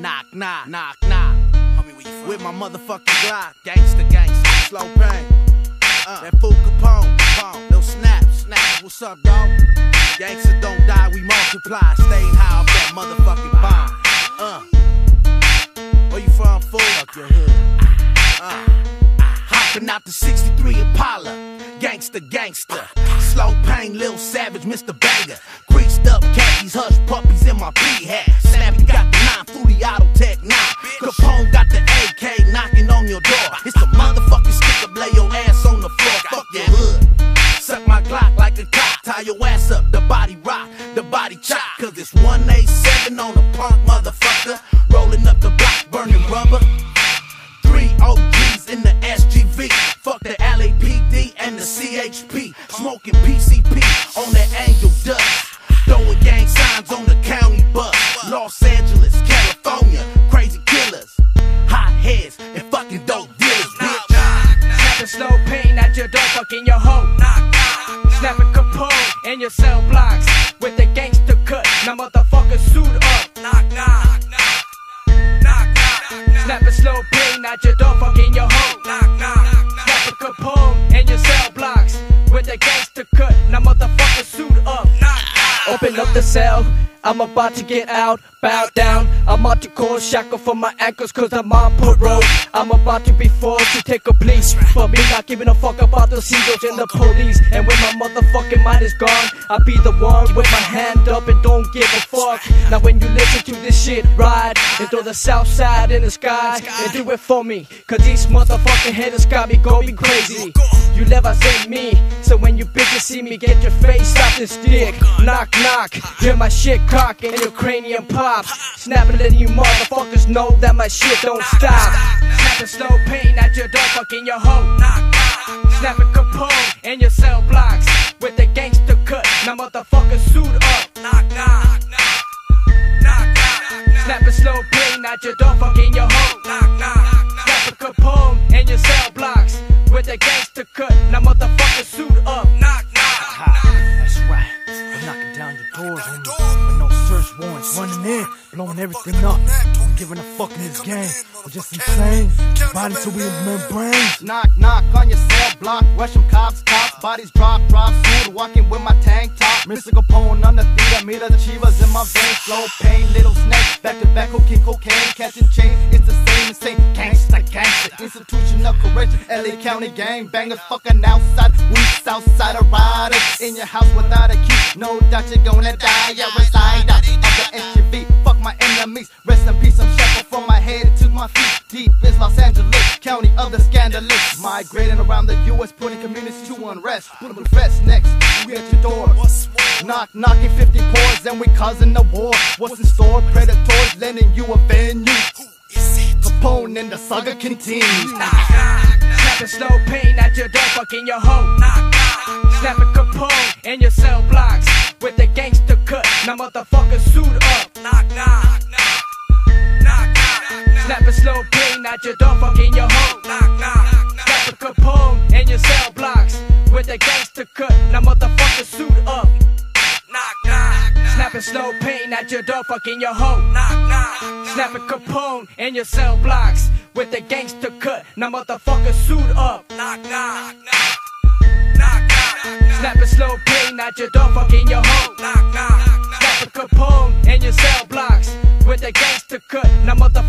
Knock, knock, knock, knock. Homie, where you from? With my motherfucking Glock. Gangsta, gangsta. Slow pain. Uh, that fool Capone. Capone. Little snap, snap. What's up, dog? Gangsta don't die, we multiply. Staying high off that motherfucking bomb. Uh. Where you from, fool? Fuck your hood. Uh. Hopping out the 63 Impala. Gangsta, gangsta. Slow pain, Lil Savage, Mr. Banger. Creased up khakis, hush puppies in my P hat. Your ass up, the body rock, the body chop. Cause it's 187 on a punk motherfucker. Rolling up the block, burning rubber. Three OGs in the SGV. Fuck the LAPD and the CHP. Smoking PCP in your cell blocks with the gangster cut. Now motherfuckers suit up. Knock knock. knock, knock. Snapping slow pain at your door, fucking your hoe. Snapping Capone in your cell blocks with the gangster cut. Now motherfucker suit up. Open up the cell. I'm about to get out, bow down. I'm about to call shackle for my ankles cause I'm on parole. I'm about to be forced to take a plea. For me not giving a fuck about the seagulls and the police. And when my motherfucking mind is gone, I'll be the one with my hand up and don't give a fuck. Now when you listen to this shit, ride into the south side in the sky and do it for me. Cause these motherfucking haters got me going crazy. You never say me, so when you bitch bitches see me, get your face off this dick. Knock, knock, hear my shit cock and your cranium pop. Snapping, letting you motherfuckers know that my shit don't stop. Snapping slow pain at your door, fucking your hoe. Knock, knock. Snapping Capone in your cell blocks with the gangster cut. Warrants, in, blowing everything up. Giving a fuck in this game. We're just insane. Body till we brains. Knock, knock on your cell block. Rush them cops, cops. Bodies drop, drop. Suit, walking with my tank top. Mr. Capone on the theater. Meter the chivas in my veins. Slow pain, little snake. Back to back, cocaine, cocaine. Catching chain. It's the same, same. Gangsta, gangsta. Institutional correction. LA County gang bangers. Fucking outside. We southside of riders. In your house without a key. No doubt you're gonna die. Yeah, reside my enemies. Rest in peace. I'm shackled from my head to my feet. Deep is Los Angeles, county of the scandalous. Migrating around the U.S., putting communities to unrest. Them fest next, we at your door. Knock, knocking 50 pours, and we causing the war. What's in store? Predators lending you a venue. Capone and the saga continues. Snapping slow pain at your door, fucking your hoe. Snapping Capone in your cell blocks with the gangster cut. Now motherfuckers at your door, fucking your hoe. Snapping Capone in your cell blocks with the gangster cut. Now motherfuckers suit up. Knock, knock. Snapping slow pain at your door, fucking your hoe. Knock, knock. Snapping Capone in your cell blocks with the gangster cut. Now motherfuckers suit up. Knock, knock. knock. Snapping slow pain at your door, fucking your hoe. Knock, knock. Snapping Capone in your cell blocks with the gangster cut. Now motherfuckers suit